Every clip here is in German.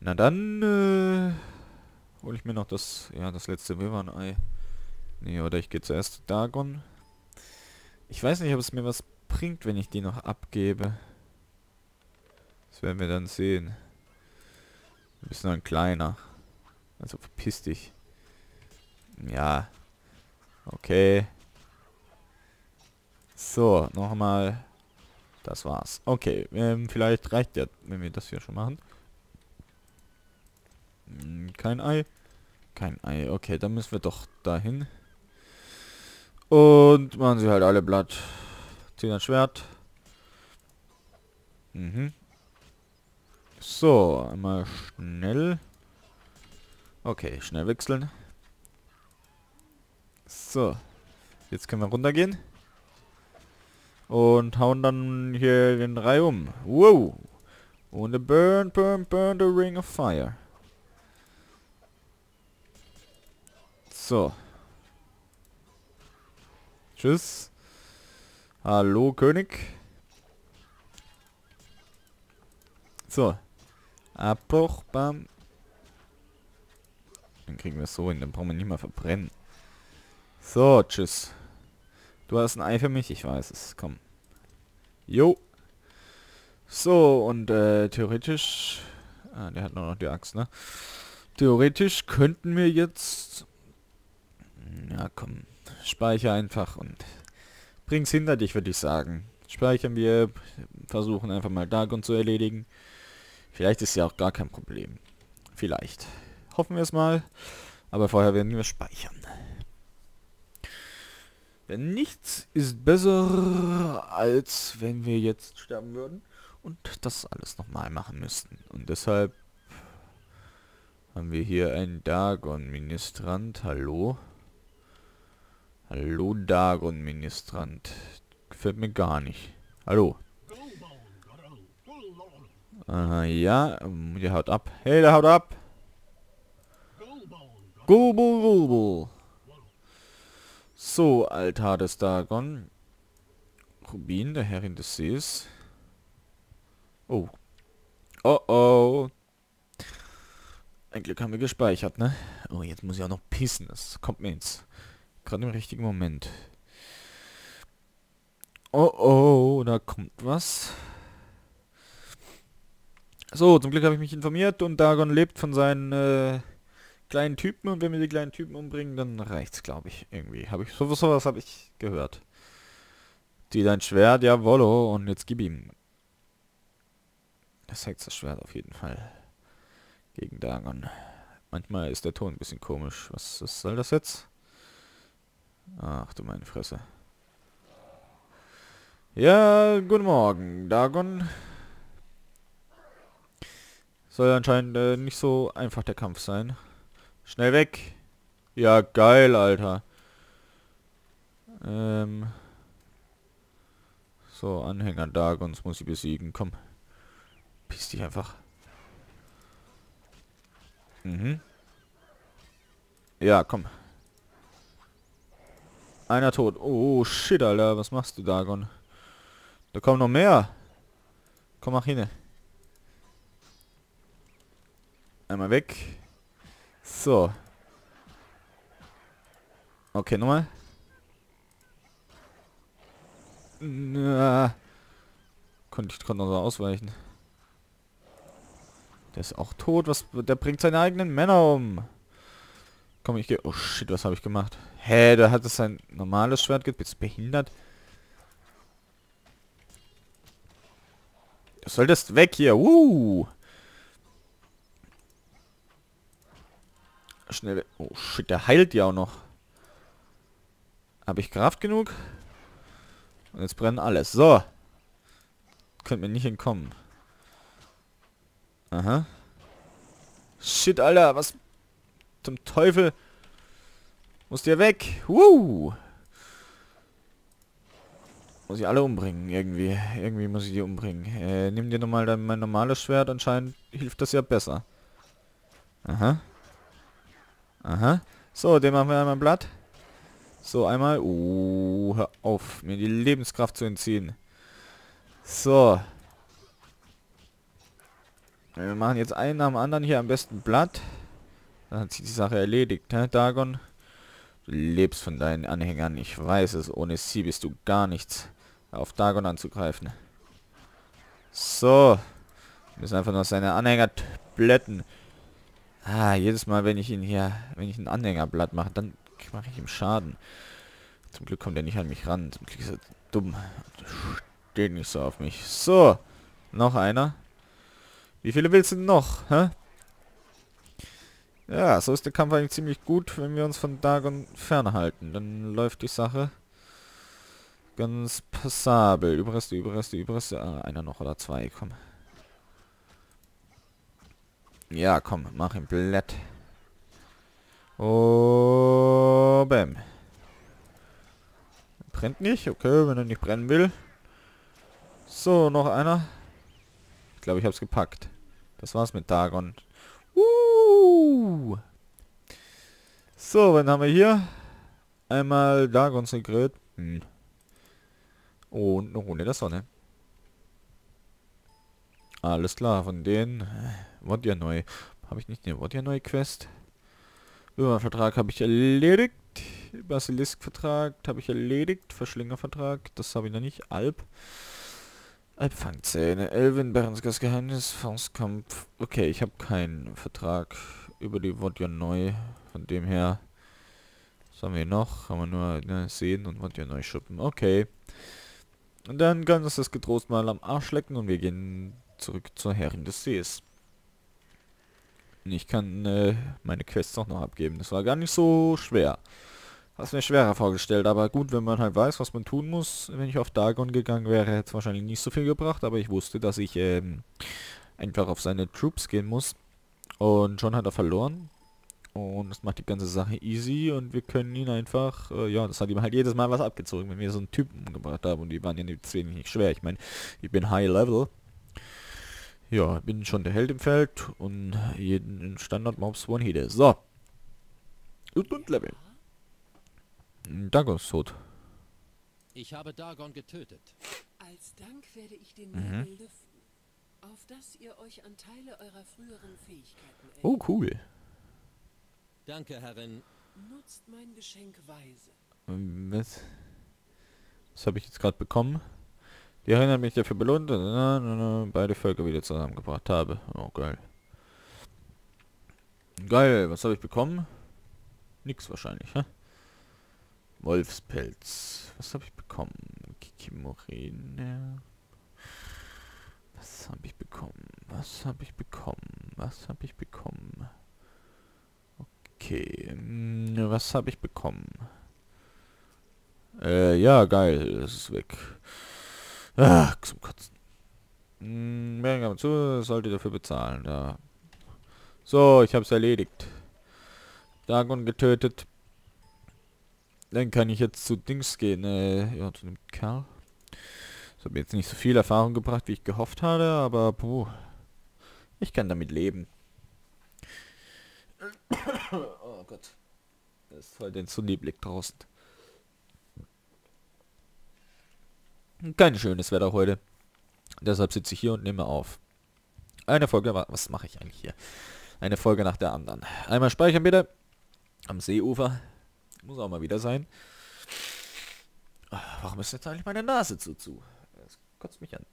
Na dann, äh, hole ich mir noch das, ja, das letzte Wyvern-Ei. Nee, oder ich gehe zuerst zu Dagon. Ich weiß nicht, ob es mir was bringt, wenn ich die noch abgebe. Das werden wir dann sehen. Du bist noch ein kleiner. Also verpiss dich. Ja. Okay. So, nochmal. Das war's. Okay, ähm, vielleicht reicht ja, wenn wir das hier schon machen. Hm, kein Ei. Kein Ei. Okay, dann müssen wir doch dahin. Und machen sie halt alle Blatt. Ziehen ein Schwert. Mhm. So, einmal schnell. Okay, schnell wechseln. So. Jetzt können wir runtergehen. Und hauen dann hier den Reihe um. Wow. Und a burn, burn, burn the ring of fire. So. Tschüss. Hallo, König. So. Abbruch, bam. Dann kriegen wir es so hin, dann brauchen wir nicht mehr verbrennen. So, tschüss. Du hast ein Ei für mich, ich weiß es. Komm. Jo. So, und äh, theoretisch... Ah, der hat nur noch die Axt, ne? Theoretisch könnten wir jetzt... Ja, komm. Speicher einfach und bring's hinter dich, würde ich sagen. Speichern wir, versuchen einfach mal Dagon zu erledigen. Vielleicht ist ja auch gar kein Problem. Vielleicht. Hoffen wir es mal. Aber vorher werden wir speichern. Denn nichts ist besser, als wenn wir jetzt sterben würden und das alles nochmal machen müssten. Und deshalb haben wir hier einen Dagon-Ministrant. Hallo? Hallo Dagon-Ministrant. Gefällt mir gar nicht. Hallo. Aha, ja, der haut ab. Hey, der haut ab. Gulbul, Gulbul. So, Altar des Dagon. Rubin, der Herrin des Sees. Oh. Oh, oh. Ein Glück haben wir gespeichert, ne? Oh, jetzt muss ich auch noch pissen. Das kommt mir ins Gerade im richtigen Moment. Oh oh, da kommt was. So, zum Glück habe ich mich informiert und Dagon lebt von seinen äh, kleinen Typen und wenn wir die kleinen Typen umbringen, dann reicht's, glaube ich, irgendwie. Habe ich sowas, sowas habe ich gehört. Die dein Schwert, ja wollo, und jetzt gib ihm. Das Hex das Schwert auf jeden Fall. Gegen Dagon. Manchmal ist der Ton ein bisschen komisch. Was, was soll das jetzt? Ach du meine Fresse. Ja, guten Morgen, Dagon. Soll anscheinend äh, nicht so einfach der Kampf sein. Schnell weg. Ja, geil, Alter. Ähm. So, Anhänger Dagons muss ich besiegen. Komm. Piss dich einfach. Mhm. Ja, komm. Einer tot. Oh, shit, Alter. Was machst du, Dagon? Da kommen noch mehr. Komm, mach hin. Einmal weg. So. Okay, nochmal. Na. Konnte ich konnte noch so ausweichen. Der ist auch tot. Was? Der bringt seine eigenen Männer um. Komm, ich gehe. Oh shit, was habe ich gemacht? Hä, da hat es ein normales Schwert gibt. Du behindert? Du solltest weg hier. Uh. Schnell. Oh shit, der heilt ja auch noch. Habe ich Kraft genug? Und jetzt brennen alles. So. Könnt mir nicht entkommen. Aha. Shit, Alter. Was zum Teufel? Muss der weg. Woo! Muss ich alle umbringen, irgendwie. Irgendwie muss ich die umbringen. Äh, nimm dir nochmal dein, mein normales Schwert. Anscheinend hilft das ja besser. Aha. Aha. So, den machen wir einmal Blatt. So, einmal. Uh, hör auf, mir die Lebenskraft zu entziehen. So. Wir machen jetzt einen am anderen hier am besten Blatt. Dann hat sich die Sache erledigt, ne, Dagon? Lebst von deinen Anhängern. Ich weiß es. Ohne sie bist du gar nichts. Auf Dagon anzugreifen. So. Wir müssen einfach nur seine Anhänger blätten. Ah, jedes Mal, wenn ich ihn hier, wenn ich ein Anhängerblatt mache, dann mache ich ihm Schaden. Zum Glück kommt er nicht an mich ran. Zum Glück ist er dumm. Steht nicht so auf mich. So. Noch einer. Wie viele willst du noch? Hä? Ja, so ist der Kampf eigentlich ziemlich gut, wenn wir uns von Dagon fernhalten. Dann läuft die Sache ganz passabel. Überreste, Überreste, Überreste. Ah, einer noch oder zwei, komm. Ja, komm, mach ihn Blatt. Oh, bam. Brennt nicht? Okay, wenn er nicht brennen will. So, noch einer. Ich glaube, ich habe es gepackt. Das war's mit Dagon. Uh. So, dann haben wir hier einmal Dagon Sekret. Hm. Und eine Runde der Sonne. Alles klar, von denen Wort ja neu. Habe ich nicht eine Wort ja neu Quest? Vertrag habe ich erledigt. Basilisk-Vertrag habe ich erledigt. Verschlinger-Vertrag, das habe ich noch nicht. Alp. Alpfangzähne. Elvin, Berenskas Geheimnis, Fangskampf. Okay, ich habe keinen Vertrag über die Wodja neu. Von dem her. Was haben wir noch? Haben wir nur ne, sehen und Wodja neu schuppen. Okay. Und dann kann uns das getrost mal am Arsch lecken und wir gehen zurück zur Herrin des Sees. Ich kann äh, meine Quests auch noch abgeben. Das war gar nicht so schwer. Hast mir schwerer vorgestellt, aber gut, wenn man halt weiß, was man tun muss. Wenn ich auf Dagon gegangen wäre, hätte es wahrscheinlich nicht so viel gebracht, aber ich wusste, dass ich ähm, einfach auf seine Troops gehen muss. Und schon hat er verloren. Und das macht die ganze Sache easy und wir können ihn einfach, äh, ja, das hat ihm halt jedes Mal was abgezogen, wenn wir so einen Typen umgebracht haben und die waren ja nicht wenig nicht schwer. Ich meine, ich bin High Level ja, bin schon der Held im Feld und jeden Standard-Mobs One-Hide. So. Und, und Level. Dagon ist tot. Ich habe Dagon getötet. Als Dank werde ich den mhm. Lüften, auf dass ihr euch an Teile eurer früheren Fähigkeiten erinnert. Oh, cool. Danke, Herrin. Nutzt mein Geschenk weise. Ähm, was? Was habe ich jetzt gerade bekommen? Die erinnert mich dafür belohnt, beide Völker wieder zusammengebracht habe. Oh, geil. Geil, was habe ich bekommen? Nix wahrscheinlich, hä? Wolfspelz. Was habe ich bekommen? Kikimorine. Was habe ich bekommen? Was habe ich bekommen? Was habe ich bekommen? Okay. Hm, was habe ich bekommen? Äh, ja, geil. Das ist weg. Ach, zum Kotzen. Mehr zu, sollte dafür bezahlen, ja. So, ich habe es erledigt. Dagon getötet. Dann kann ich jetzt zu Dings gehen, äh, ja, zu dem Kerl. Das hat mir jetzt nicht so viel Erfahrung gebracht, wie ich gehofft hatte, aber puh, ich kann damit leben. oh Gott. Das ist heute so neblig draußen. Kein schönes Wetter heute. Deshalb sitze ich hier und nehme auf. Eine Folge, was mache ich eigentlich hier? Eine Folge nach der anderen. Einmal speichern bitte. Am Seeufer. Muss auch mal wieder sein. Warum ist jetzt eigentlich meine Nase zu zu? Es kotzt mich an.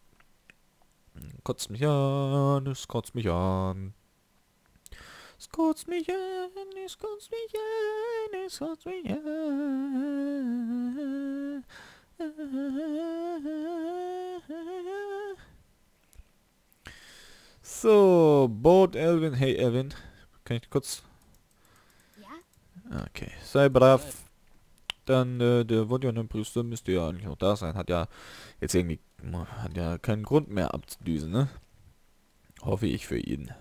Kotzt mich an, es kotzt mich an. Es kotzt mich an, es kotzt mich an, es kotzt mich an. So, Boot Elvin. Hey Elvin. Kann ich kurz... Okay. Sei brav. Dann, äh, der Priester müsste ja eigentlich noch da sein. Hat ja jetzt irgendwie... Hat ja keinen Grund mehr abzudüsen, ne? Hoffe ich für ihn.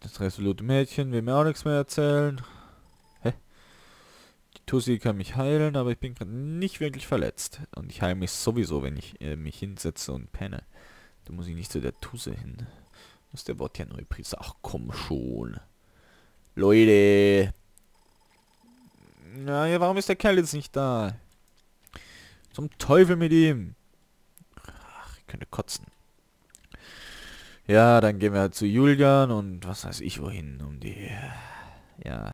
Das resolute Mädchen will mir auch nichts mehr erzählen. Tussi kann mich heilen, aber ich bin gerade nicht wirklich verletzt. Und ich heile mich sowieso, wenn ich äh, mich hinsetze und penne. Da muss ich nicht zu der Tusse hin. Ist der Neupriester. Ach komm schon. Leute. Na, warum ist der Kerl jetzt nicht da? Zum Teufel mit ihm. Ach, ich könnte kotzen. Ja, dann gehen wir zu Julian und was weiß ich wohin, um die... Ja,